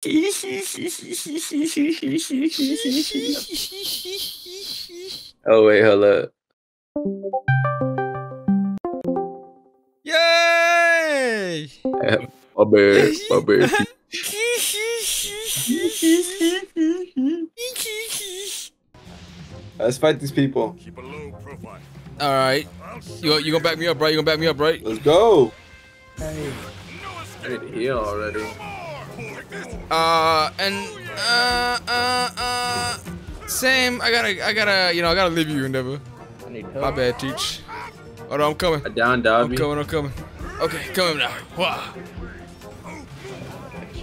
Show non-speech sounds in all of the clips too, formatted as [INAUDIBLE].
[LAUGHS] oh wait, hold up. Yay! My bad, my bad. [LAUGHS] Let's fight these people. Keep a low profile. All right. You you gonna back me up, right? You gonna back me up, right? Let's go. Hey. I need to heal already. Uh, and uh, uh, uh, same. I gotta, I gotta, you know, I gotta leave you, Endeavor. I need help. My bad, Teach. Hold on, I'm coming. I down I'm coming. I'm coming. Okay, coming now. Wow.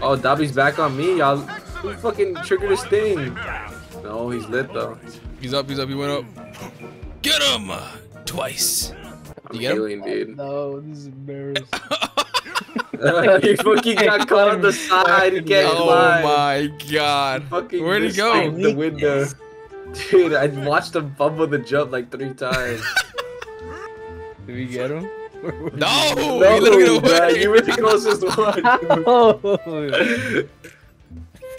Oh, Dabi's back on me, y'all. Who fucking triggered this thing? No, he's lit though. He's up. He's up. He went up. Get him twice. I'm You get him? dude. No, this is embarrassing. [LAUGHS] he fucking got caught on the side. He can't Oh climb. my God. Fucking Where'd he go? The window. Dude, I watched him fumble the jump like three times. [LAUGHS] Did we get him? [LAUGHS] No, no, he literally man, away. you were the closest one. [LAUGHS] Oh,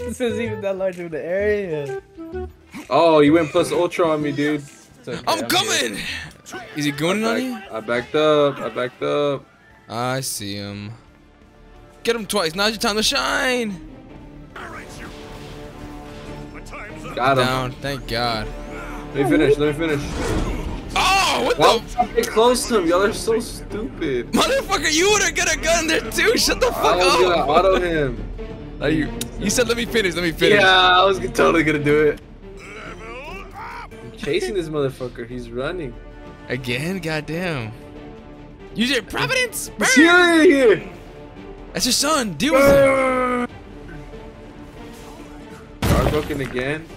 this isn't even that large of an area. oh, you went plus ultra on me, dude. Okay, I'm good. coming. Is he gooning on you? I backed up. I backed up. I see him. Get him twice. Now's your time to shine. Got him. Down. Thank God. Let me finish. Let me finish. Oh, what Why the get close to him? Y'all are so stupid. motherfucker? You would have got a gun there too. Shut the fuck I was gonna up. auto him. [LAUGHS] Are you? You said let me finish. Let me finish. Yeah, I was totally gonna do it. I'm chasing this motherfucker. He's running. Again? Goddamn. Use your prominence. Burn. He's here. That's your son. Deal with him. Guard broken again.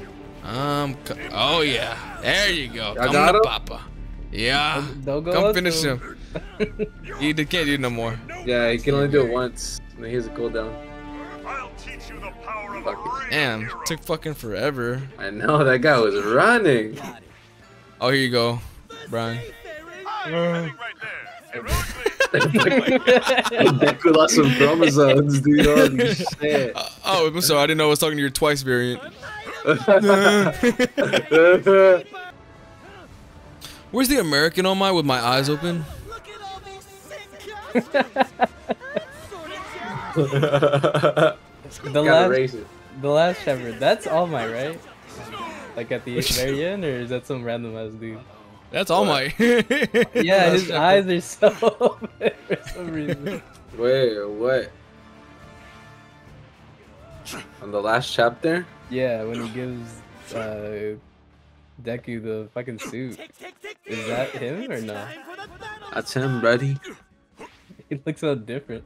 Um. Oh yeah. There you go. Y'all Come got to him? Papa. Yeah. Don't go Come up finish to him. You d- can't do it no more. Yeah, he can only do it once. And then he has a cooldown. I'll teach you the power of Fuck a ring. Damn. Took fucking forever. I know that guy was running. Oh, here you go, Brian. Standing right there. Deku lost some chromosomes, dude. Holy shit. Uh, oh, I'm sorry. I didn't know I was talking to your twice variant. [LAUGHS] Where's the American on my with my eyes open? [LAUGHS] The last, the last shepherd. That's All Might right. Like at the [LAUGHS] very end, or is that some random ass dude? That's All Might. [LAUGHS] Yeah, his eyes are so [LAUGHS] open for some reason. Wait, what? On the last chapter? Yeah, when he gives uh, Deku the fucking suit. Is that him or no? That's him, buddy. He looks so different.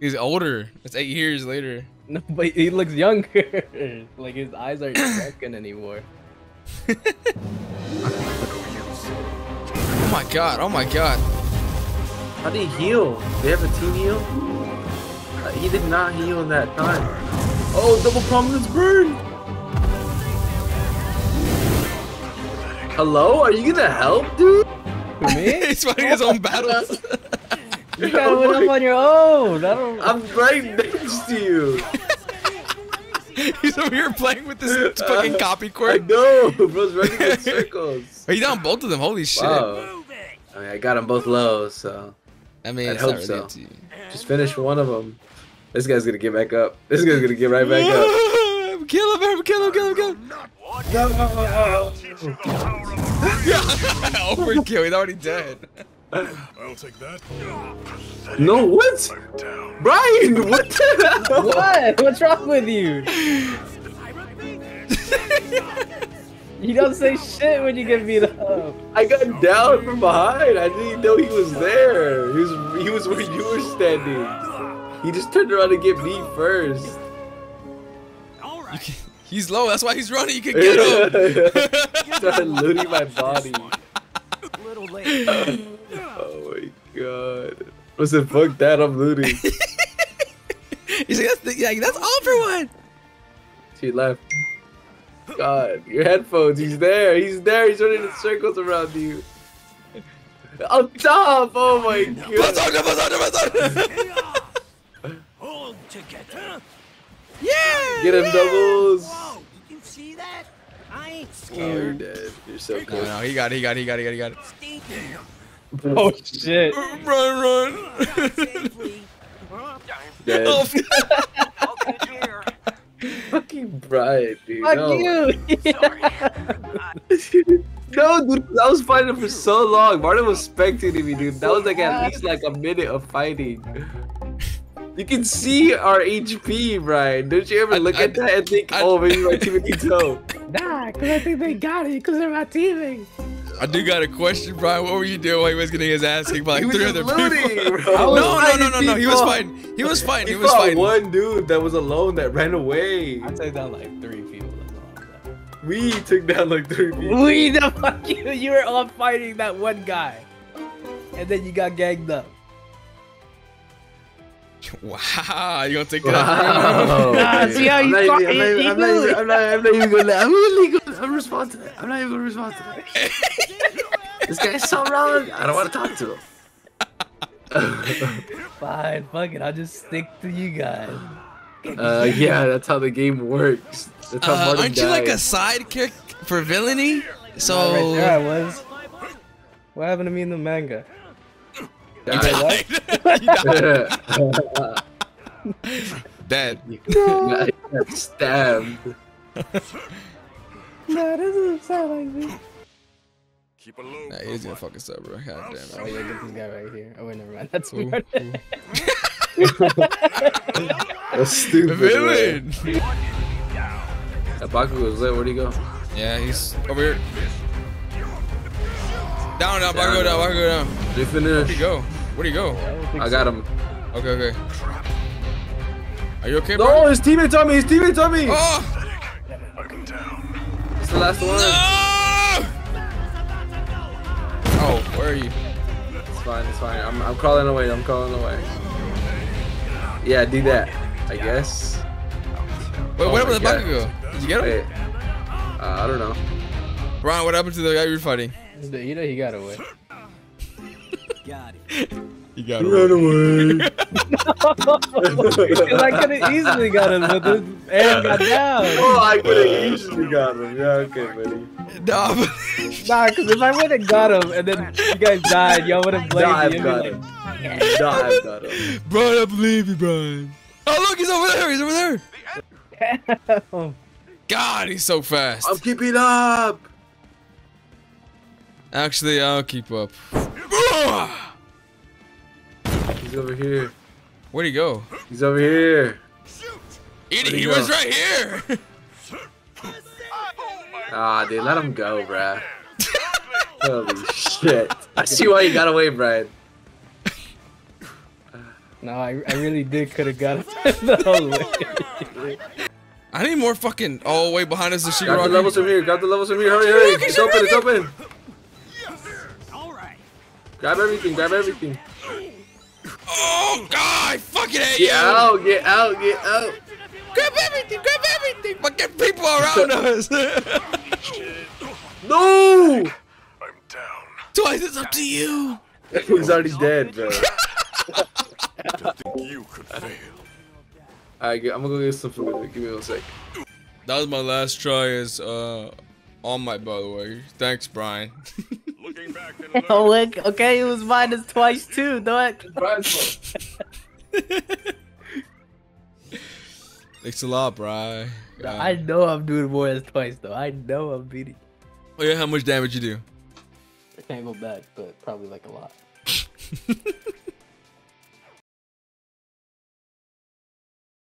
He's older. It's eight years later. No, but he looks younger. [LAUGHS] like his eyes aren't [COUGHS] darkened anymore. Oh my god. Oh my god. How did he heal? They have a team heal? Uh, he did not heal in that time. Oh, double prominence burn! Hello? Are you gonna help, dude? Me? [LAUGHS] He's fighting his own battles. [LAUGHS] [LAUGHS] You kind of win up on your own. I don't. I'm right next to you. He's over here playing with this fucking copy I quirk. know, bro's running in circles. Are you down both of them? Holy shit. Wow. I mean, I got them both low, so I mean, I it's hope not really so. up to you. just finish one of them. This guy's gonna get back up. This guy's gonna get right back up. [LAUGHS] kill him, kill him, kill him, kill him. I'll teach you the power of a ring. Overkill, he's already dead. I'll take that. No, what? Brian, [LAUGHS] what the hell? What? What's wrong with you? [LAUGHS] You don't say shit when you get beat up. I got down from behind. I didn't even know he was there. He was he was where you were standing. He just turned around to get me first. You can- he's low, that's why he's running. You can get him. [LAUGHS] Started looting my body. Oh my god. I said, fuck that, I'm looting. [LAUGHS] He's like, that's, the, yeah, that's all for one. She left. God, your headphones. He's there. He's there. He's running in circles around you. Up top. Oh my god. Bazooka, bazooka, bazooka. Yeah. Get him doubles. Whoa, did you see that? I ain't Oh, you're scared. dead. You're so No, good. no, he got it. He got it. He got it. He got it. He got it. Oh shit. Run, run. Safely. Dead. oh, Okay, here. Fucking dude. Fuck no. you. [LAUGHS] [LAUGHS] no, dude, I was fighting for so long. Martin was spectating me, dude. That was like at least like a minute of fighting. You can see our HP, Brian. Don't you ever look I- at that and think, I- oh, maybe my team needs help? [LAUGHS] Nah, cause I think they got it, cause they're my teammates. I do got a question, Brian. What were you doing while he was getting his ass kicked by like was three other looting, people? [LAUGHS] bro. No, no, no, no, no. He was people. fighting. He was fighting. He He was fought fighting. one dude that was alone that ran away. I took down like three people. That's all I'm We took down like three people. We the fuck you. You were all fighting that one guy, and then you got ganged up. [LAUGHS] Wow, you gonna take that? Wow. Nah, see how you not fought- I'm not he- even- he I'm not even- I'm I'm not even gonna. I'm really gonna. I'm respond to that. I'm not even gonna respond to that. [LAUGHS] This guy's so wrong. I don't want to talk to him. [LAUGHS] Fine, fuck it. I'll just stick to you guys. uh, yeah, that's how the game works. That's how Uh, Martin aren't you like a sidekick for villainy? So Nah, right there I was. What happened to me in the manga? Died. You died. [LAUGHS] Dead. I got stabbed. Nah, this doesn't sound like me. Keep a low Nah, he's gonna fuck us up, bro. God damn it. Oh it. yeah, get this guy right here. Oh wait, never mind. That's Ooh, me. [LAUGHS] That's stupid. Villain. That Bakugo was lit. Where'd he go? Yeah, he's over here. Down, down, Down, Bakugo down, down. Bakugo down. Did he Where'd he go? Where'd he go? I got him. Okay, okay. Are you okay, bro? No, his teammates on me. His teammates on me. Oh! It's the last one. No! Oh, where are you? It's fine. It's fine. I'm, I'm crawling away. I'm crawling away. Yeah, do that. I guess. Wait, Oh what happened to my Bakugo? Did you get him? Wait. Uh, I don't know. Ron, what happened to the guy you were fighting? You know he got away. [LAUGHS] Got it. He got away. [LAUGHS] Because I could have easily got him, but this air got down. oh, I could have easily got him. Yeah, okay, buddy. Nah, but- Nah, because if I would have got him and then you guys died, y'all would have blamed Nah, I've got him. Nah, I've got him. Brian, I believe you, Brian. Oh, look, he's over there. He's over there. Oh, [LAUGHS] God, he's so fast. I'm keeping up. Actually, I'll keep up. He's over here. Where'd he go? He's over here. Idiot, he he was right here. [LAUGHS] Ah, dude, let him go, bruh. [LAUGHS] Holy shit. I see why you got away, Brian. no, I, I really did could have got him [LAUGHS] the whole way. I need more fucking. Oh, wait, behind us is Grab the levels Shigaraki. from here. Grab the levels from here. Hurry, hurry. It's open. It's open. All right. Grab everything. Grab everything. Oh, God, I fucking hate you. Get out. Get out. Get out. Grab everything, grab everything. Fucking people around [LAUGHS] us. No. I'm down. Twice, it's up to you. [LAUGHS] He's already dead, bro. Don't think you could fail. Alright, I'm gonna go get some food. Give me one sec. That was my last try as uh, All Might, by the way. Thanks, Brian. [LAUGHS] Looking back and [LAUGHS] Oh, learning. look, okay, it was minus twice too. Don't. [LAUGHS] Thanks a lot, Brian. Uh, I know I'm doing more than twice though. I know I'm beating. oh yeah, how much damage you do? I can't go back, but probably like a lot. [LAUGHS]